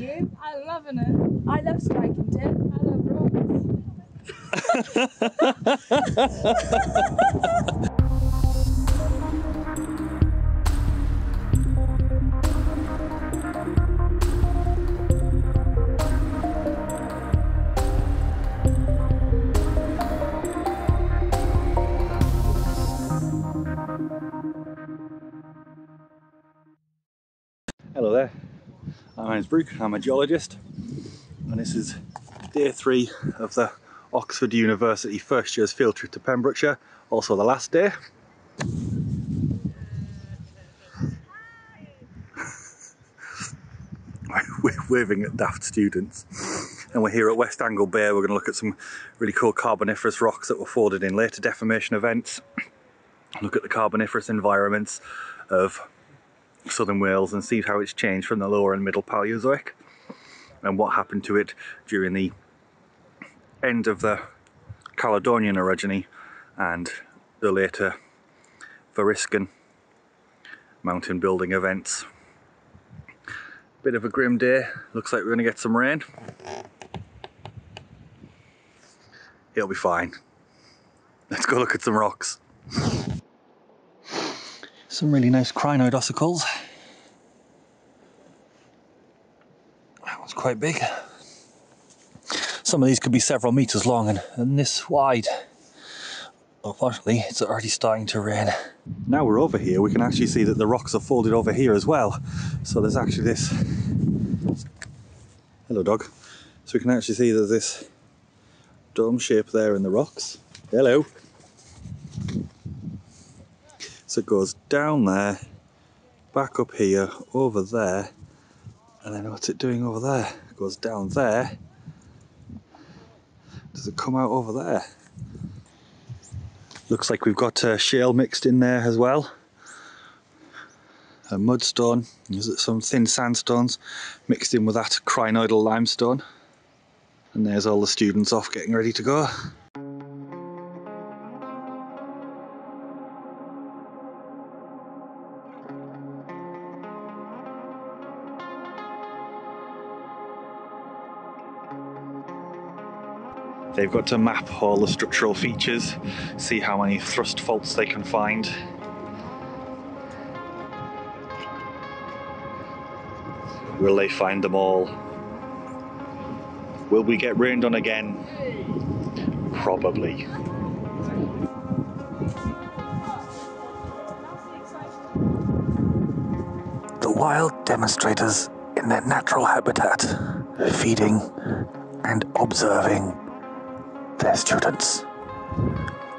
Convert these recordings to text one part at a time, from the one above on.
you? I'm loving it. I love striking tip. I love rocks. Brooke, I'm a geologist, and this is day three of the Oxford University first year's field trip to Pembrokeshire, also the last day. We're waving at daft students, and we're here at West Angle Bay. We're going to look at some really cool carboniferous rocks that were folded in later deformation events, look at the carboniferous environments of southern Wales and see how it's changed from the lower and middle Paleozoic and what happened to it during the end of the Caledonian orogeny and the later Variscan mountain building events. Bit of a grim day, looks like we're going to get some rain. It'll be fine. Let's go look at some rocks. Some really nice crinoid ossicles. That one's quite big. Some of these could be several meters long and, and this wide. Unfortunately, it's already starting to rain. Now we're over here, we can actually see that the rocks are folded over here as well. So there's actually this. Hello, dog. So we can actually see there's this dome shape there in the rocks. Hello. So it goes down there, back up here, over there, and then what's it doing over there? It goes down there. Does it come out over there? Looks like we've got uh, shale mixed in there as well. A mudstone, some thin sandstones mixed in with that crinoidal limestone. And there's all the students off getting ready to go. They've got to map all the structural features, see how many thrust faults they can find. Will they find them all? Will we get rained on again? Probably. The wild demonstrators in their natural habitat, feeding and observing their students.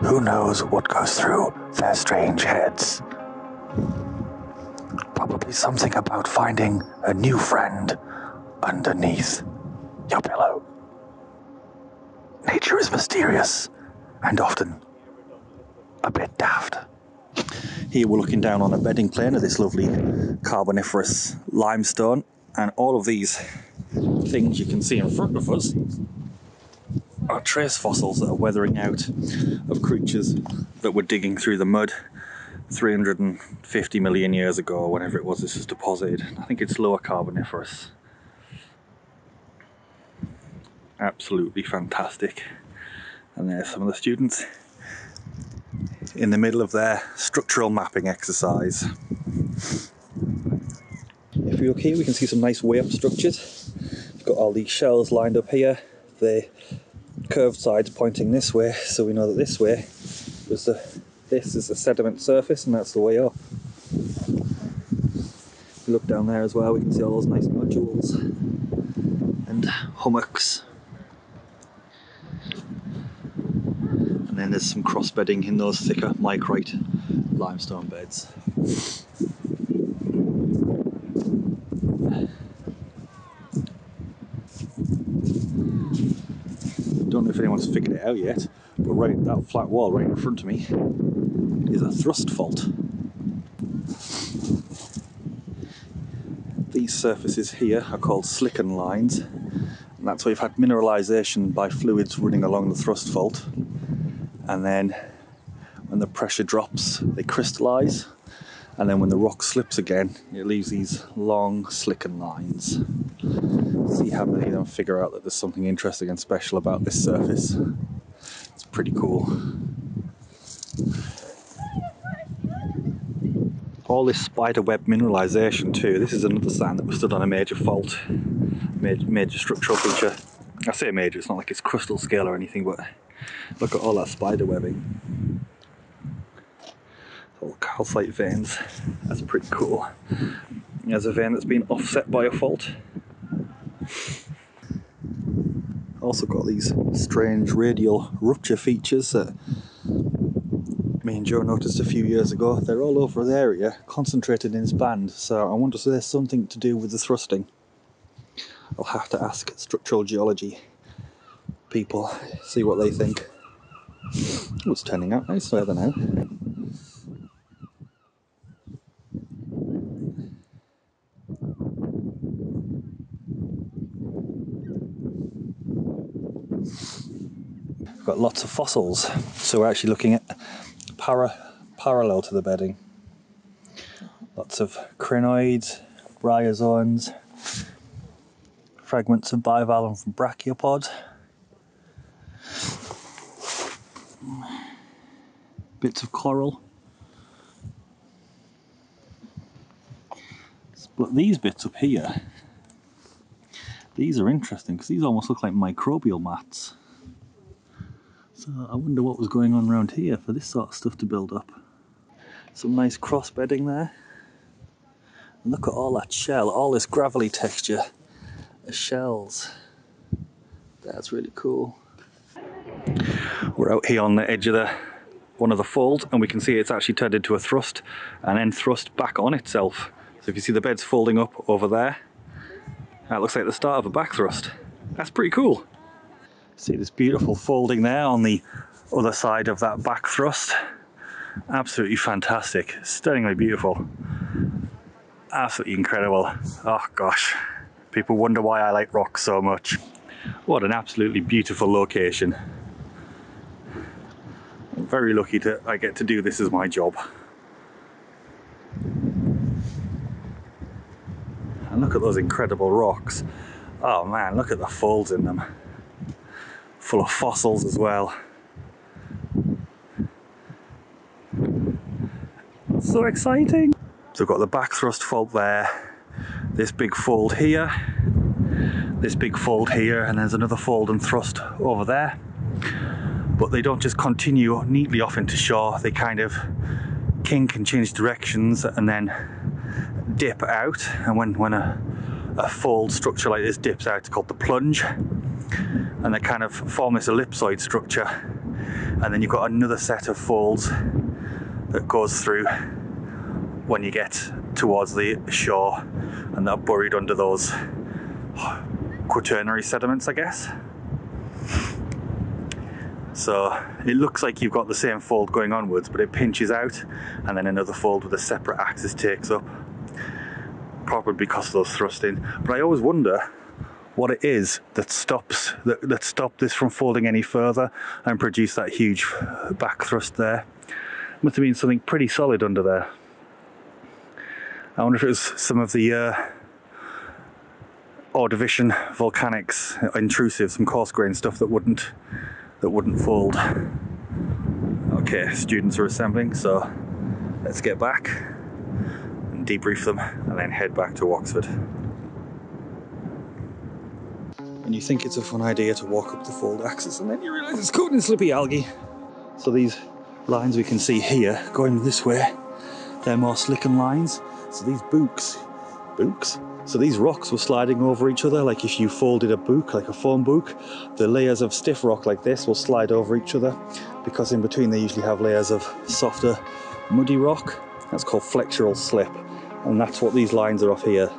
Who knows what goes through their strange heads? Probably something about finding a new friend underneath your pillow. Nature is mysterious and often a bit daft. Here we're looking down on a bedding plane of this lovely carboniferous limestone, and all of these things you can see in front of us are trace fossils that are weathering out of creatures that were digging through the mud 350 million years ago, or whenever it was this was deposited. I think it's lower carboniferous. Absolutely fantastic. And there's some of the students in the middle of their structural mapping exercise. If we look here, we can see some nice way up structures. We've got all these shells lined up here. The curved sides pointing this way, so we know that this way was the this is the sediment surface, and that's the way up. If look down there as well, we can see all those nice nodules and hummocks. And then there's some cross bedding in those thicker micrite limestone beds. Don't know if anyone's figured it out yet, but right that flat wall right in front of me is a thrust fault. These surfaces here are called slicken lines, and that's where you've had mineralization by fluids running along the thrust fault. And then when the pressure drops, they crystallize, and then when the rock slips again, it leaves these long, slicken lines. See how of them figure out that there's something interesting and special about this surface. It's pretty cool. All this spiderweb mineralisation too. This is another sign that we're stood on a major fault, major, major structural feature. I say major, it's not like it's crustal scale or anything, but look at all that spider webbing. All calcite veins. That's pretty cool. There's a vein that's been offset by a fault. Also got these strange radial rupture features that me and Joe noticed a few years ago. They're all over the area, concentrated in this band, so I wonder if there's something to do with the thrusting. I'll have to ask structural geology people, see what they think. Oh, it's turning out nice weather now. Got lots of fossils, so we're actually looking at para, parallel to the bedding. Lots of crinoids, bryozoans, fragments of bivalve from brachiopod, bits of coral. But these bits up here, these are interesting because these almost look like microbial mats. So I wonder what was going on around here for this sort of stuff to build up. Some nice cross bedding there. And look at all that shell, all this gravelly texture of shells. That's really cool. We're out here on the edge of the one of the folds and we can see it's actually turned into a thrust and then thrust back on itself. So if you see the bed's folding up over there, that looks like the start of a back thrust. That's pretty cool. See this beautiful folding there on the other side of that back thrust. Absolutely fantastic, stunningly beautiful. Absolutely incredible. Oh gosh, people wonder why I like rocks so much. What an absolutely beautiful location. I'm very lucky that I get to do this as my job. And look at those incredible rocks. Oh man, look at the folds in them. Full of fossils as well. So exciting. So we've got the back thrust fault there, this big fold here, this big fold here, and there's another fold and thrust over there. But they don't just continue neatly off into shore, they kind of kink and change directions and then dip out. And when, when a, a fold structure like this dips out, it's called the plunge. And they kind of form this ellipsoid structure. And then you've got another set of folds that goes through when you get towards the shore and they're buried under those quaternary sediments, I guess. So it looks like you've got the same fold going onwards, but it pinches out and then another fold with a separate axis takes up. Probably because of those thrusting. But I always wonder what it is that stops that, that stopped this from falling any further and produced that huge back thrust there. Must have been something pretty solid under there. I wonder if it was some of the uh, Ordovician volcanics, intrusive, some coarse grain stuff that wouldn't that wouldn't fold. Okay, students are assembling, so let's get back and debrief them and then head back to Oxford. And you think it's a fun idea to walk up the fold axis and then you realise it's covered in slippy algae. So these lines we can see here going this way, they're more slicken lines. So these books, books? So these rocks were sliding over each other like if you folded a book, like a foam book, the layers of stiff rock like this will slide over each other because in between they usually have layers of softer muddy rock. That's called flexural slip and that's what these lines are off here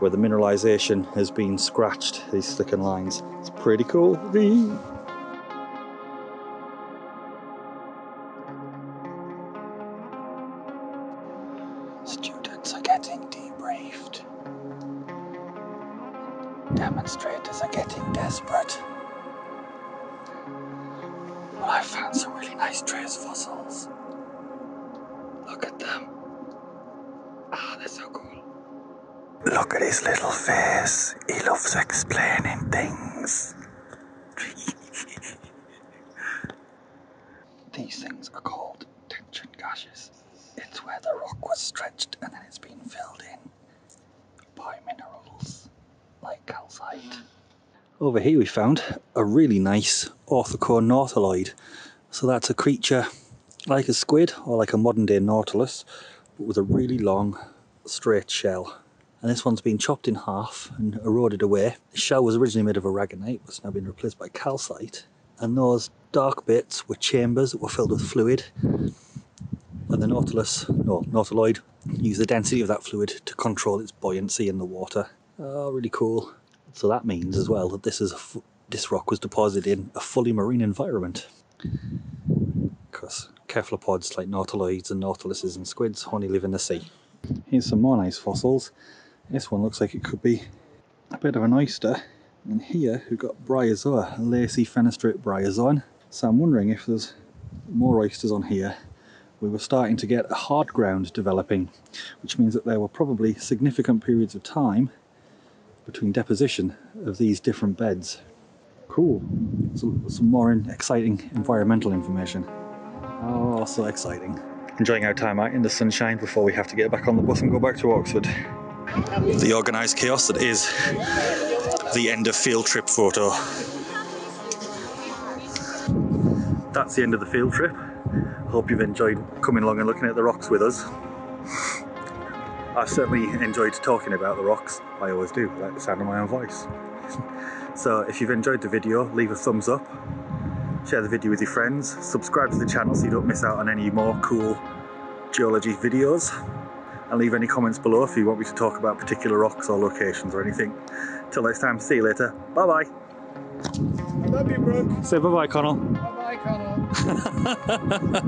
where the mineralization has been scratched, these slicken lines. It's pretty cool. Students are getting debriefed. Demonstrators are getting desperate. Well, I found some really nice trace fossils. Look at them. Ah, Look at his little face. He loves explaining things. These things are called tension gashes. It's where the rock was stretched and then it's been filled in by minerals like calcite. Over here we found a really nice orthocone nautiloid. So that's a creature like a squid or like a modern day nautilus, but with a really long straight shell. And this one's been chopped in half and eroded away. The shell was originally made of aragonite, but it's now been replaced by calcite. And those dark bits were chambers that were filled with fluid. And the nautilus, no, nautiloid, used the density of that fluid to control its buoyancy in the water. Oh, really cool. So that means as well that this is this rock was deposited in a fully marine environment. Because cephalopods like nautiloids and nautiluses and squids only live in the sea. Here's some more nice fossils. This one looks like it could be a bit of an oyster. And here we've got bryozoa, lacy fenestrate bryozoan. So I'm wondering if there's more oysters on here. We were starting to get a hard ground developing, which means that there were probably significant periods of time between deposition of these different beds. Cool. Some, some more in, exciting environmental information. Oh, so exciting. Enjoying our time out in the sunshine before we have to get back on the bus and go back to Oxford. The organised chaos that is the end of field trip photo. That's the end of the field trip. Hope you've enjoyed coming along and looking at the rocks with us. I've certainly enjoyed talking about the rocks. I always do, I like the sound of my own voice. so if you've enjoyed the video, leave a thumbs up, share the video with your friends, subscribe to the channel so you don't miss out on any more cool geology videos, and leave any comments below if you want me to talk about particular rocks or locations or anything. Till next time, see you later. Bye bye. I love you, Brooke. Say bye bye, Connell. Bye bye, Connor.